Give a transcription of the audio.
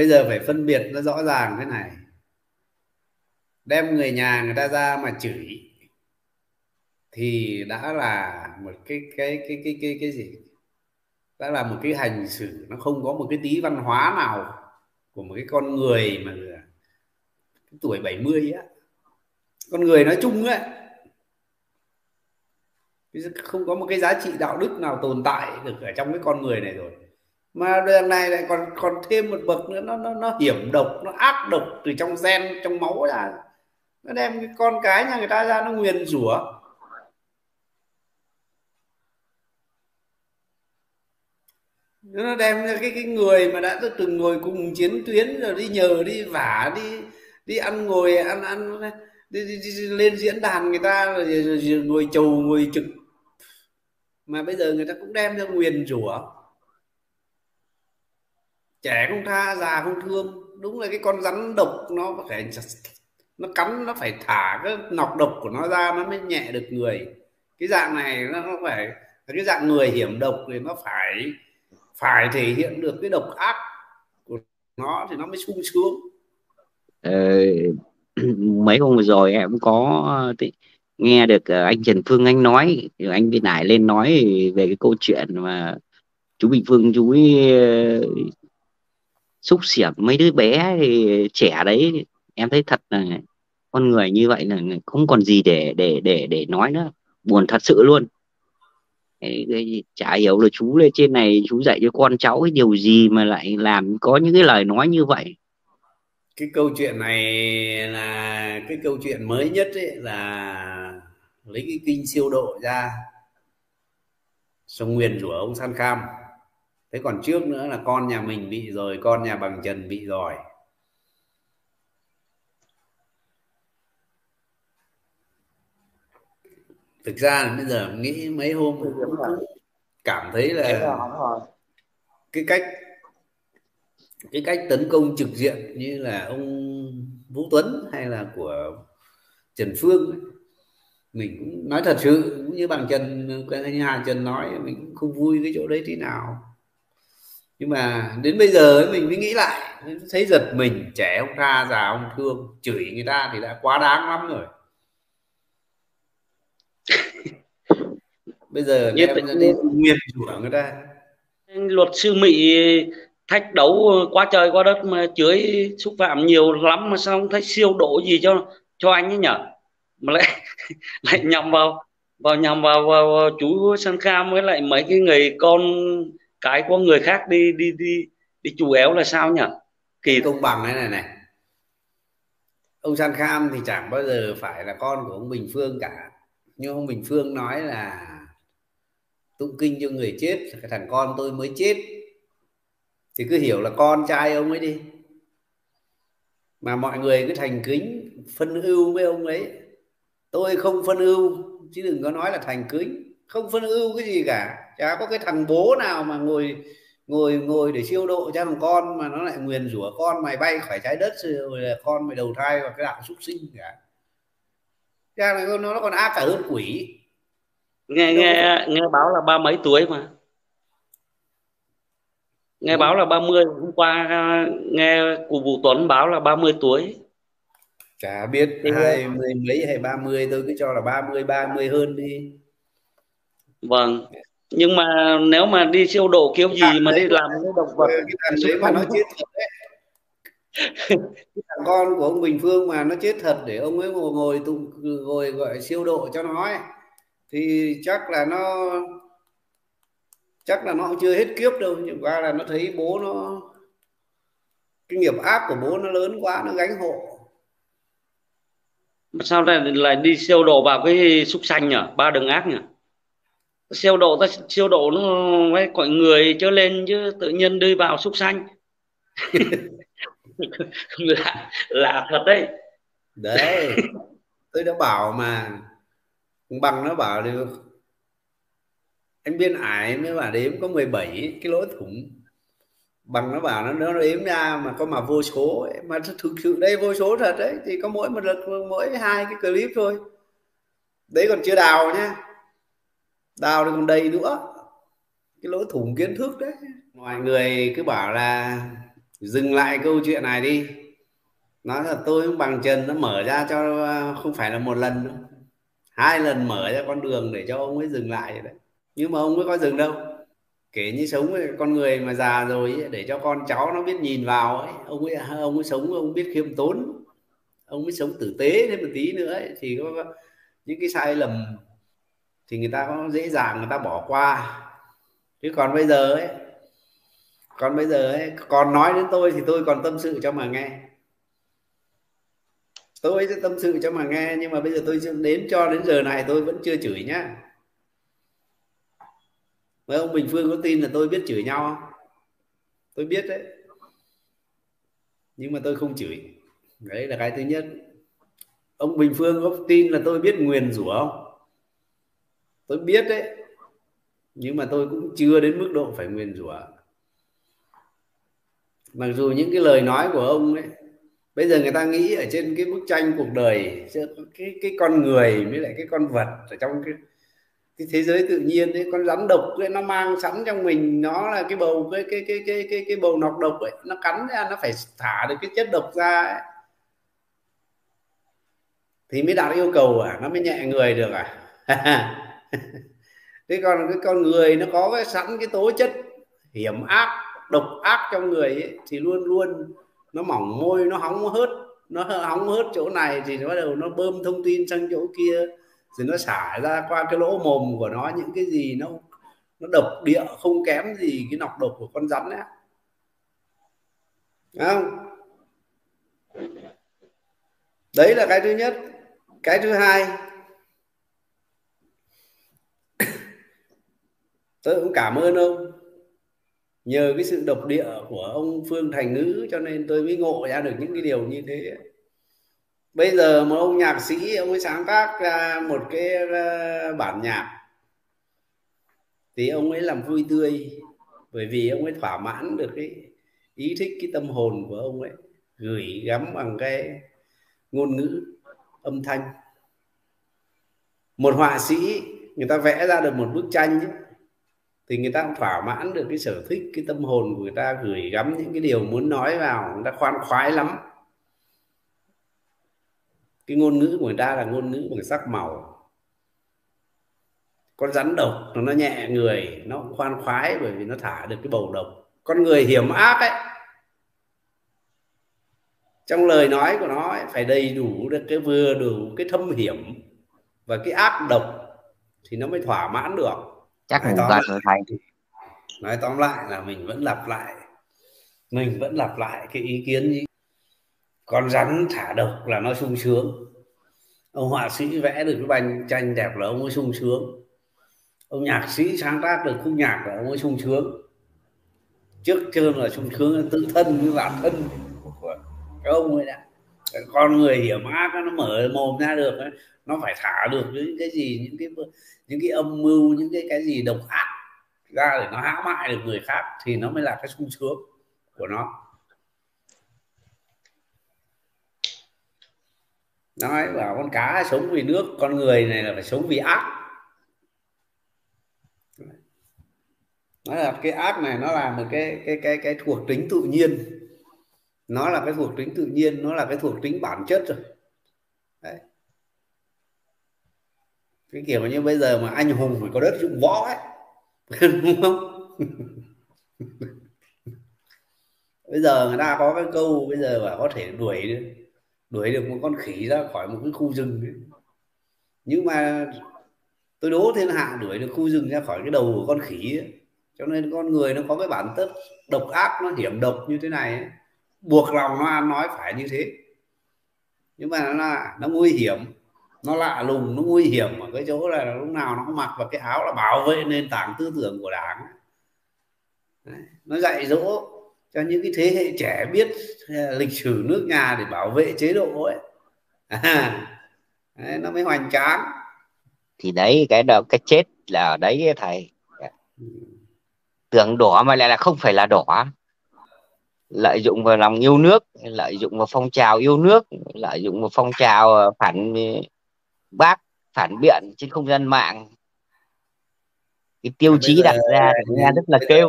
bây giờ phải phân biệt nó rõ ràng thế này. Đem người nhà người ta ra mà chửi thì đã là một cái cái cái cái cái cái gì? Đã là một cái hành xử, nó không có một cái tí văn hóa nào của một cái con người mà cái tuổi 70 á. Con người nói chung ấy. Không có một cái giá trị đạo đức nào tồn tại được ở trong cái con người này rồi mà đằng này lại còn còn thêm một bậc nữa nó nó nó hiểm độc nó ác độc từ trong gen trong máu ra nó đem cái con cái nhà người ta ra nó nguyền rủa. Nó đem ra cái cái người mà đã từng ngồi cùng chiến tuyến rồi đi nhờ đi vả đi đi ăn ngồi ăn ăn đi, đi, đi, lên diễn đàn người ta rồi, rồi, rồi ngồi chầu ngồi trực. Mà bây giờ người ta cũng đem ra nguyền rủa trẻ không tha già không thương. Đúng là cái con rắn độc nó phải nó cắn nó phải thả cái nọc độc của nó ra nó mới nhẹ được người. Cái dạng này nó phải cái dạng người hiểm độc thì nó phải phải thể hiện được cái độc ác của nó thì nó mới sung sướng. Ờ, mấy hôm vừa rồi em cũng có nghe được ờ, anh Trần Phương anh nói anh Viên Hải lên nói về cái câu chuyện mà chú Bình Phương chú ấy xúc xỉm mấy đứa bé thì trẻ đấy, em thấy thật là con người như vậy là không còn gì để để để để nói nữa. Buồn thật sự luôn. Chả hiểu là chú lên trên này, chú dạy cho con cháu cái điều gì mà lại làm có những cái lời nói như vậy. Cái câu chuyện này là cái câu chuyện mới nhất ấy, là lấy cái kinh siêu độ ra. Xong nguyền rủa ông san kham thế còn trước nữa là con nhà mình bị rồi con nhà bằng trần bị rồi. Thực ra là bây giờ nghĩ mấy hôm cũng cảm thấy là cái cách cái cách tấn công trực diện như là ông Vũ Tuấn hay là của Trần Phương mình cũng nói thật sự cũng như bằng Trần như Hà Trần nói mình cũng không vui cái chỗ đấy thế nào nhưng mà đến bây giờ mình mới nghĩ lại thấy giật mình trẻ ông tha già ông thương chửi người ta thì đã quá đáng lắm rồi. Bây giờ như em đi nguyên rủa người ta. Luật sư mỹ thách đấu quá trời quá đất mà chửi xúc phạm nhiều lắm mà sao không thấy siêu độ gì cho cho anh ấy nhở? Mà lại lại nhầm vào vào nhầm vào, vào, vào chú San Kham với lại mấy cái người con cái của người khác đi đi đi đi chủ éo là sao nhỉ? Kỳ công bằng thế này này. Ông San Kham thì chẳng bao giờ phải là con của ông Bình Phương cả. Nhưng ông Bình Phương nói là tụng kinh cho người chết, cái thằng con tôi mới chết. Thì cứ hiểu là con trai ông ấy đi. Mà mọi người cứ thành kính phân ưu với ông ấy. Tôi không phân ưu, chứ đừng có nói là thành kính không phân ưu cái gì cả. Chả có cái thằng bố nào mà ngồi ngồi ngồi để siêu độ cho thằng con mà nó lại nguyền rủa con mày bay khỏi trái đất rồi là con mày đầu thai vào cái đạo súc sinh cả. Ra là nó còn ác cả hơn quỷ. Nghe nghe nghe báo là ba mấy tuổi mà? Nghe báo là 30 hôm qua nghe cụ Vũ Tuấn báo là 30 tuổi. Chả biết hai mươi mấy hay 30 tôi cứ cho là 30 30 hơn đi vâng. Nhưng mà nếu mà đi siêu độ kiểu gì mà đi làm cái động vật cái thằng đấy mà nó chết thật đấy. Cái thằng con của ông Bình Phương mà nó chết thật để ông ấy ngồi ngồi tụng ngồi gọi siêu độ cho nó ấy thì chắc là nó chắc là nó chưa hết kiếp đâu. Nhưng qua là nó thấy bố nó cái nghiệp ác của bố nó lớn quá nó gánh hộ. Sao lại lại đi siêu độ vào cái xúc xanh nhỉ ba đường ác nhỉ siêu độ ta siêu độ nó với mọi người trở lên chứ tự nhiên đi vào xúc xanh là là thật đấy. Đấy. Tôi đã bảo mà. Bằng nó bảo được anh biên ải mới bảo đếm có 17 cái lỗ thủng. Bằng nó bảo nó nó đếm ra mà có mà vô số ấy. mà thực sự đây vô số thật đấy thì có mỗi một lực mỗi hai cái clip thôi. Đấy còn chưa đào nhá tao còn đầy nữa. Cái lỗ thủng kiến thức đấy. Mọi người cứ bảo là dừng lại câu chuyện này đi. Nói là tôi cũng bằng chân nó mở ra cho không phải là một lần nữa hai lần mở ra con đường để cho ông ấy dừng lại đấy. Nhưng mà ông ấy có dừng đâu. Kể như sống với con người mà già rồi ấy, để cho con cháu nó biết nhìn vào ấy. Ông ấy ông ấy sống ông biết khiêm tốn. Ông ấy sống tử tế thêm một tí nữa ấy, thì có những cái sai lầm thì người ta có dễ dàng người ta bỏ qua. Chứ còn bây giờ ấy, còn bây giờ ấy, còn nói đến tôi thì tôi còn tâm sự cho mà nghe. Tôi sẽ tâm sự cho mà nghe, nhưng mà bây giờ tôi đến cho đến giờ này tôi vẫn chưa chửi nhá. Mấy ông Bình Phương có tin là tôi biết chửi nhau không? Tôi biết đấy. Nhưng mà tôi không chửi. Đấy là cái thứ nhất. Ông Bình Phương có tin là tôi biết nguyền rủa không? Tôi biết đấy. Nhưng mà tôi cũng chưa đến mức độ phải nguyên rủa. Mặc dù những cái lời nói của ông ấy bây giờ người ta nghĩ ở trên cái bức tranh cuộc đời cái cái con người với lại cái con vật ở trong cái cái thế giới tự nhiên đấy con rắn độc ấy, nó mang sẵn trong mình nó là cái bầu cái cái cái cái cái cái bầu nọc độc ấy nó cắn ra nó phải thả được cái chất độc ra ấy. thì mới đạt yêu cầu à? Nó mới nhẹ người được à? thế còn cái con người nó có cái sẵn cái tố chất hiểm ác độc ác trong người ấy, thì luôn luôn nó mỏng môi nó hóng hớt nó hóng hớt chỗ này thì nó bắt đầu nó bơm thông tin sang chỗ kia rồi nó xả ra qua cái lỗ mồm của nó những cái gì nó nó độc địa không kém gì cái nọc độc của con rắn ấy. Không? Đấy là cái thứ nhất. Cái thứ hai tôi cũng cảm ơn ông. Nhờ cái sự độc địa của ông Phương Thành Ngữ cho nên tôi mới ngộ ra được những cái điều như thế. Bây giờ mà ông nhạc sĩ ông ấy sáng tác ra một cái ờ, bản nhạc thì ông ấy làm vui tươi. Bởi vì ông ấy thỏa mãn được cái ý thích cái tâm hồn của ông ấy gửi gắm bằng cái ngôn ngữ âm thanh. Một họa sĩ người ta vẽ ra được một bức tranh ấy, thì người ta cũng thỏa mãn được cái sở thích cái tâm hồn của người ta gửi gắm những cái điều muốn nói vào người ta khoan khoái lắm. Cái ngôn ngữ của người ta là ngôn ngữ bằng sắc màu. Con rắn độc nó nhẹ người nó cũng khoan khoái bởi vì nó thả được cái bầu độc. Con người hiểm ác ấy. Trong lời nói của nó ấy, phải đầy đủ được cái vừa đủ cái thâm hiểm và cái ác độc thì nó mới thỏa mãn được chắc là ta rồi thầy. Nói tóm lại là mình vẫn lặp lại. Mình vẫn lặp lại cái ý kiến gì con rắn thả độc là nó sung sướng. Ông họa sĩ vẽ được cái bánh tranh đẹp là ông ấy sung sướng. Ông nhạc sĩ sáng tác được khúc nhạc là ông ấy sung sướng. Trước trơn là sung sướng tự thân với bản thân của các ông ấy đã. Con người hiểm ác nó mở mồm ra được nó phải thả được những cái gì, những cái những cái âm mưu, những cái cái gì độc ác ra để nó hãm hại được người khác thì nó mới là cái sung sướng của nó. Nói bảo con cá sống vì nước, con người này là phải sống vì ác. Nó là cái ác này nó là một cái cái cái cái thuộc tính tự nhiên. Nó là cái thuộc tính tự nhiên, nó là cái thuộc tính bản chất rồi Đấy cái kiểu như bây giờ mà anh hùng phải có đất dụng võ ấy. Đúng không? Bây giờ người ta có cái câu, bây giờ là có thể đuổi đuổi được một con khỉ ra khỏi một cái khu rừng ấy. nhưng mà tôi đố thiên hạ đuổi được khu rừng ra khỏi cái đầu của con khỉ ấy. cho nên con người nó có cái bản chất độc ác, nó hiểm độc như thế này ấy. Buộc lòng nó nói phải như thế. Nhưng mà nó là, nó nguy hiểm nó lạ lùng nó nguy hiểm ở cái chỗ là lúc nào nó cũng mặc vào cái áo là bảo vệ nền tảng tư tưởng của đảng. Đấy. nó dạy dỗ cho những cái thế hệ trẻ biết ờ, lịch sử nước nhà để bảo vệ chế độ ấy. À, đấy, nó mới hoành tráng. Thì đấy cái đó cái chết là ở đấy thầy. Tưởng đỏ mà lại là không phải là đỏ lợi dụng vào lòng yêu nước lợi dụng vào phong trào yêu nước lợi dụng vào phong trào ờ, phản bác phản biện trên không gian mạng. Cái tiêu chí đặt ra nghe rất là kêu